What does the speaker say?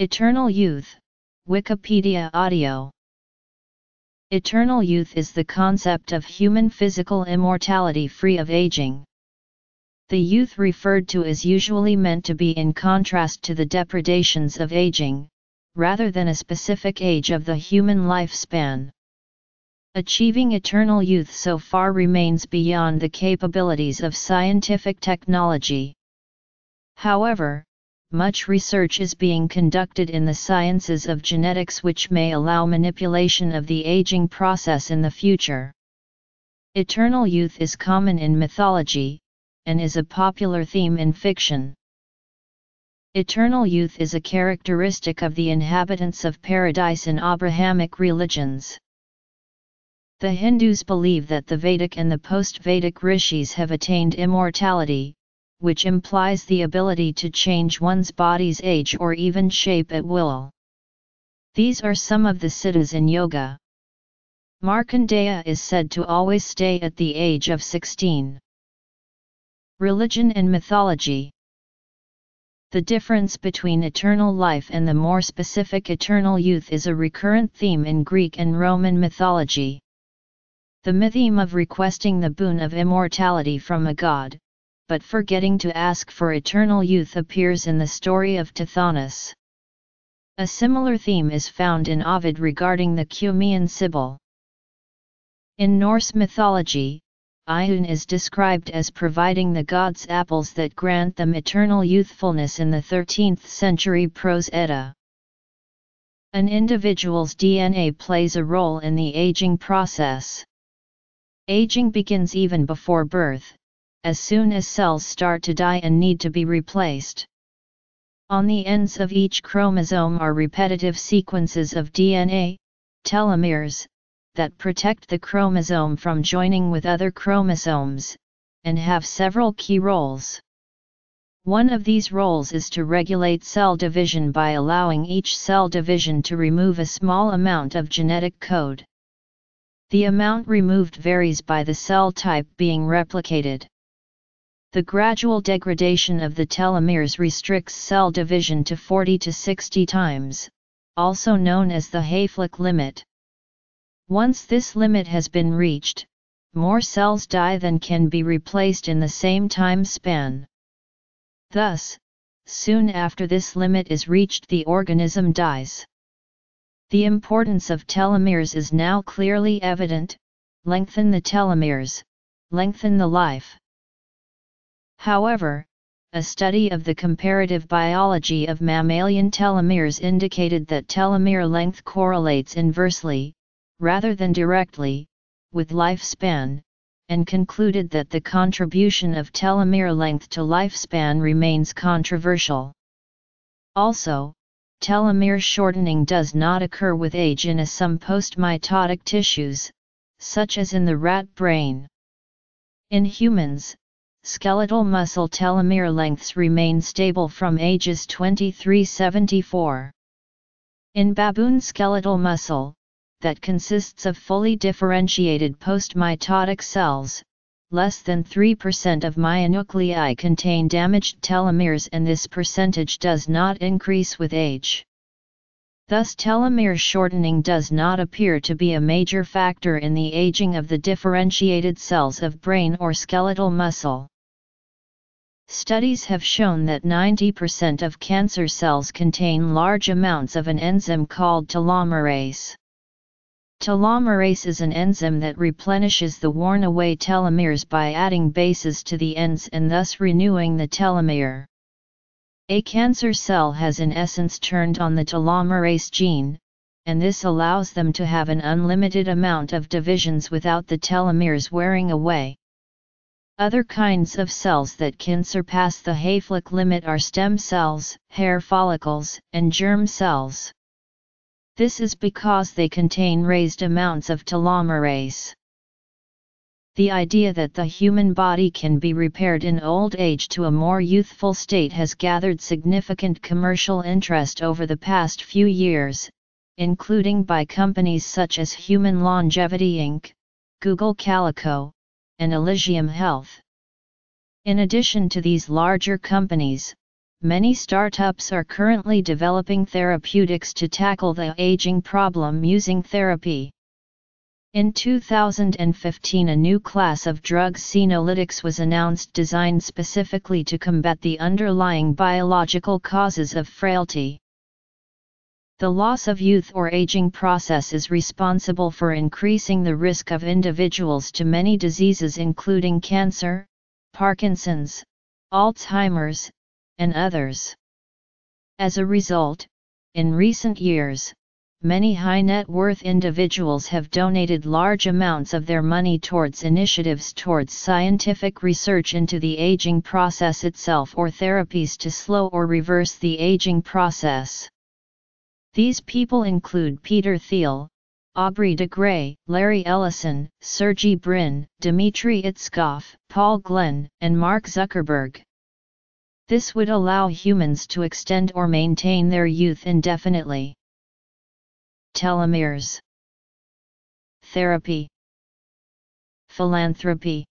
Eternal Youth, Wikipedia Audio Eternal youth is the concept of human physical immortality free of aging. The youth referred to is usually meant to be in contrast to the depredations of aging, rather than a specific age of the human lifespan. Achieving eternal youth so far remains beyond the capabilities of scientific technology. However, much research is being conducted in the sciences of genetics which may allow manipulation of the aging process in the future. Eternal youth is common in mythology, and is a popular theme in fiction. Eternal youth is a characteristic of the inhabitants of paradise in Abrahamic religions. The Hindus believe that the Vedic and the post-Vedic rishis have attained immortality, which implies the ability to change one's body's age or even shape at will. These are some of the siddhas in yoga. Markandeya is said to always stay at the age of 16. Religion and mythology The difference between eternal life and the more specific eternal youth is a recurrent theme in Greek and Roman mythology. The mytheme of requesting the boon of immortality from a god, but forgetting to ask for eternal youth appears in the story of Tithonus. A similar theme is found in Ovid regarding the Cumaean Sibyl. In Norse mythology, Idun is described as providing the gods apples that grant them eternal youthfulness in the 13th century Prose Edda. An individual's DNA plays a role in the aging process. Aging begins even before birth, as soon as cells start to die and need to be replaced. On the ends of each chromosome are repetitive sequences of DNA, telomeres, that protect the chromosome from joining with other chromosomes, and have several key roles. One of these roles is to regulate cell division by allowing each cell division to remove a small amount of genetic code. The amount removed varies by the cell type being replicated. The gradual degradation of the telomeres restricts cell division to 40 to 60 times, also known as the Hayflick limit. Once this limit has been reached, more cells die than can be replaced in the same time span. Thus, soon after this limit is reached the organism dies. The importance of telomeres is now clearly evident, lengthen the telomeres, lengthen the life. However, a study of the comparative biology of mammalian telomeres indicated that telomere length correlates inversely, rather than directly, with lifespan, and concluded that the contribution of telomere length to lifespan remains controversial. Also, telomere shortening does not occur with age in some postmitotic tissues, such as in the rat brain. In humans, skeletal muscle telomere lengths remain stable from ages 23-74. In baboon skeletal muscle, that consists of fully differentiated postmitotic cells, less than 3% of myonuclei contain damaged telomeres and this percentage does not increase with age. Thus telomere shortening does not appear to be a major factor in the aging of the differentiated cells of brain or skeletal muscle. Studies have shown that 90% of cancer cells contain large amounts of an enzyme called telomerase. Telomerase is an enzyme that replenishes the worn-away telomeres by adding bases to the ends and thus renewing the telomere. A cancer cell has in essence turned on the telomerase gene, and this allows them to have an unlimited amount of divisions without the telomeres wearing away. Other kinds of cells that can surpass the Hayflick limit are stem cells, hair follicles, and germ cells. This is because they contain raised amounts of telomerase. The idea that the human body can be repaired in old age to a more youthful state has gathered significant commercial interest over the past few years, including by companies such as Human Longevity Inc., Google Calico, and Elysium Health. In addition to these larger companies, many startups are currently developing therapeutics to tackle the aging problem using therapy. In 2015 a new class of drugs senolytics was announced designed specifically to combat the underlying biological causes of frailty. The loss of youth or aging process is responsible for increasing the risk of individuals to many diseases including cancer, Parkinson's, Alzheimer's, and others. As a result, in recent years, many high net worth individuals have donated large amounts of their money towards initiatives towards scientific research into the aging process itself or therapies to slow or reverse the aging process. These people include Peter Thiel, Aubrey de Grey, Larry Ellison, Sergey Brin, Dmitry Itskov, Paul Glenn, and Mark Zuckerberg. This would allow humans to extend or maintain their youth indefinitely. Telomeres. Therapy. Philanthropy